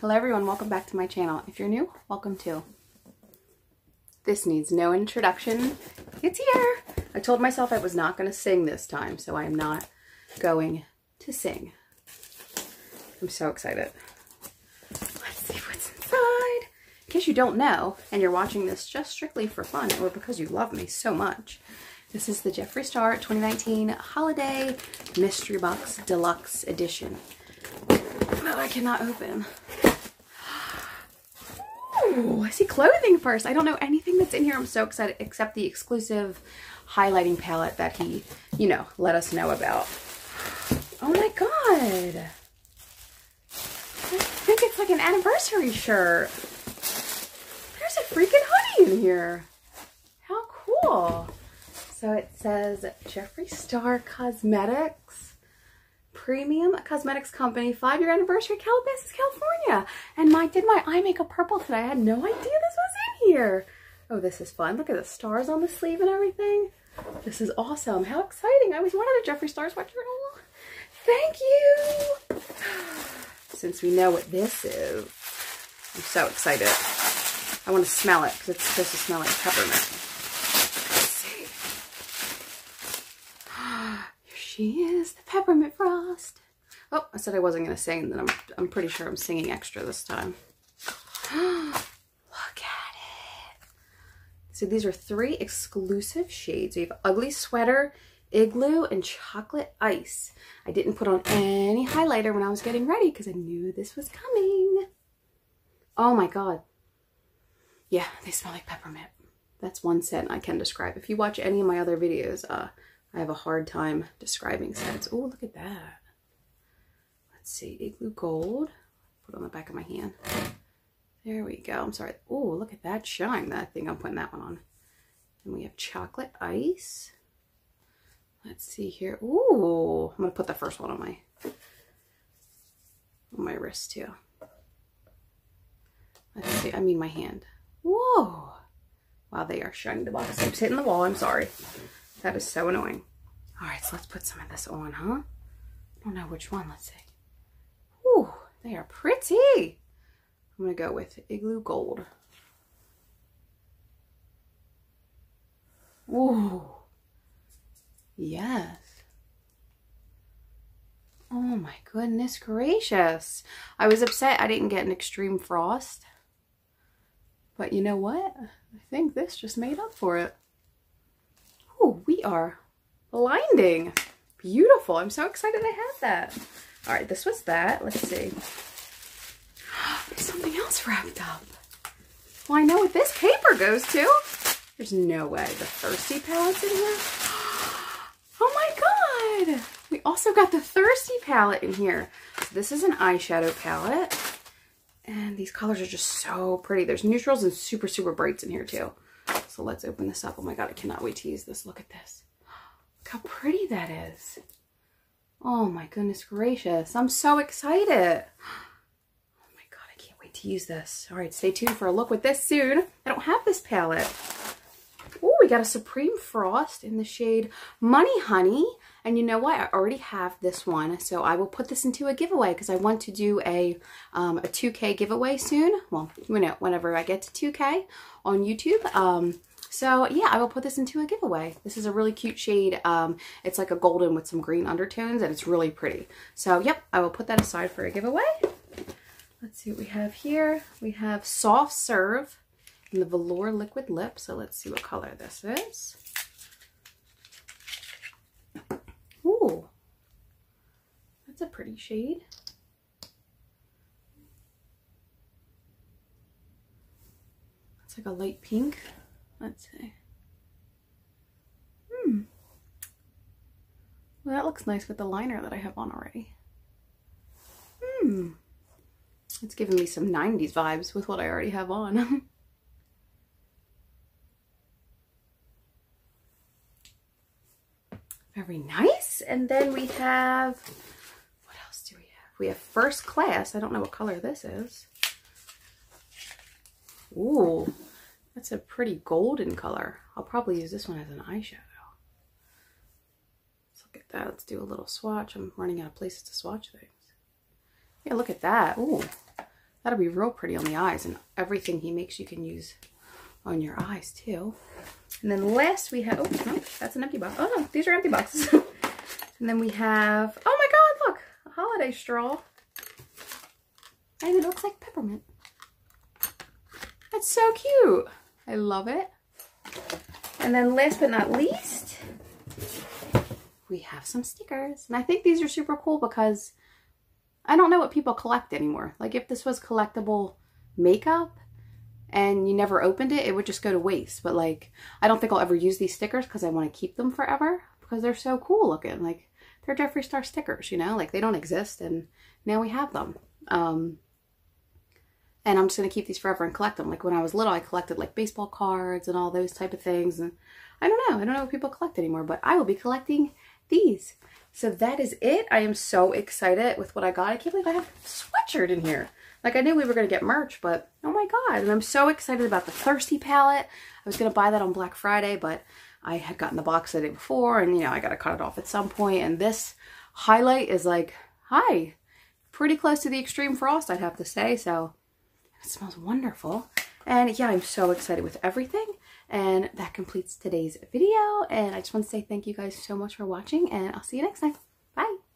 Hello everyone, welcome back to my channel. If you're new, welcome too. This needs no introduction. It's here. I told myself I was not going to sing this time, so I am not going to sing. I'm so excited. Let's see what's inside. In case you don't know, and you're watching this just strictly for fun or because you love me so much, this is the Jeffree Star 2019 Holiday Mystery Box Deluxe Edition that I cannot open. Ooh, I see clothing first. I don't know anything that's in here. I'm so excited except the exclusive highlighting palette that he, you know, let us know about. Oh my god. I think it's like an anniversary shirt. There's a freaking hoodie in here. How cool. So it says Jeffree Star Cosmetics Premium Cosmetics Company five-year anniversary Calabasas, California. And my did my eye makeup purple today. I had no idea this was in here. Oh, this is fun. Look at the stars on the sleeve and everything. This is awesome. How exciting. I always wanted a Jeffree Star sweatshirt. Oh, thank you. Since we know what this is, I'm so excited. I want to smell it because it's supposed to smell like peppermint. See, here she is, the peppermint frost. Oh, I said I wasn't going to sing, and then I'm, I'm pretty sure I'm singing extra this time. Look at it. So these are three exclusive shades. We have Ugly Sweater, Igloo, and Chocolate Ice. I didn't put on any highlighter when I was getting ready because I knew this was coming. Oh my God. Yeah, they smell like peppermint. That's one scent I can describe. If you watch any of my other videos, uh, I have a hard time describing scents. Oh, look at that. Let's see, Igloo Gold. Put on the back of my hand. There we go. I'm sorry. Oh, look at that shine. That thing, I'm putting that one on. And we have Chocolate Ice. Let's see here. Ooh, I'm going to put the first one on my, on my wrist too. Let's see. I mean my hand. Whoa. Wow, they are shining. The box keeps hitting the wall. I'm sorry. That is so annoying. All right, so let's put some of this on, huh? I don't know which one. Let's see. They are pretty. I'm to go with Igloo Gold. Ooh. Yes. Oh my goodness gracious. I was upset I didn't get an extreme frost. But you know what? I think this just made up for it. Oh, we are blinding. Beautiful. I'm so excited I have that. All right, this was that. Let's see. There's something else wrapped up. Well, I know what this paper goes to. There's no way the Thirsty palette's in here. Oh my god. We also got the Thirsty palette in here. So this is an eyeshadow palette. And these colors are just so pretty. There's neutrals and super, super brights in here too. So let's open this up. Oh my God, I cannot wait to use this. Look at this. Look how pretty that is. Oh my goodness gracious. I'm so excited. Oh my God, I can't wait to use this. All right, stay tuned for a look with this soon. I don't have this palette. Oh, we got a Supreme Frost in the shade Money Honey. And you know what? I already have this one. So I will put this into a giveaway because I want to do a, um, a 2K giveaway soon. Well, you know, whenever I get to 2K on YouTube. Um, so yeah, I will put this into a giveaway. This is a really cute shade. Um, it's like a golden with some green undertones and it's really pretty. So yep, I will put that aside for a giveaway. Let's see what we have here. We have Soft Serve in the Velour Liquid Lip. So let's see what color this is. Ooh, that's a pretty shade. It's like a light pink. Let's see. Hmm. Well, that looks nice with the liner that I have on already. Hmm. It's giving me some 90s vibes with what I already have on. Very nice. And then we have, what else do we have? We have First Class. I don't know what color this is. Ooh, that's a pretty golden color. I'll probably use this one as an eyeshadow. Let's look at that. Let's do a little swatch. I'm running out of places to swatch things. Yeah, look at that. Ooh, That'll be real pretty on the eyes and everything he makes you can use on your eyes too. And then last we have, oh, no, that's an empty box. Oh no, these are empty boxes. and then we have, oh my God, look, a holiday straw. And it looks like peppermint. That's so cute. I love it. And then last but not least, we have some stickers. And I think these are super cool because I don't know what people collect anymore. Like if this was collectible makeup and you never opened it, it would just go to waste. But like, I don't think I'll ever use these stickers because I want to keep them forever because they're so cool looking. Like they're Jeffree Star stickers, you know, like they don't exist and now we have them. Um, and I'm just going to keep these forever and collect them. Like when I was little, I collected like baseball cards and all those type of things. And I don't know. I don't know what people collect anymore, but I will be collecting these. So that is it. I am so excited with what I got. I can't believe I have a sweatshirt in here. Like I knew we were going to get merch, but oh my God. And I'm so excited about the Thirsty palette. I was going to buy that on Black Friday, but I had gotten the box the day before and you know, I got to cut it off at some point. And this highlight is like, hi, pretty close to the Extreme Frost, I'd have to say. So it smells wonderful. And yeah, I'm so excited with everything. And that completes today's video. And I just want to say thank you guys so much for watching. And I'll see you next time. Bye.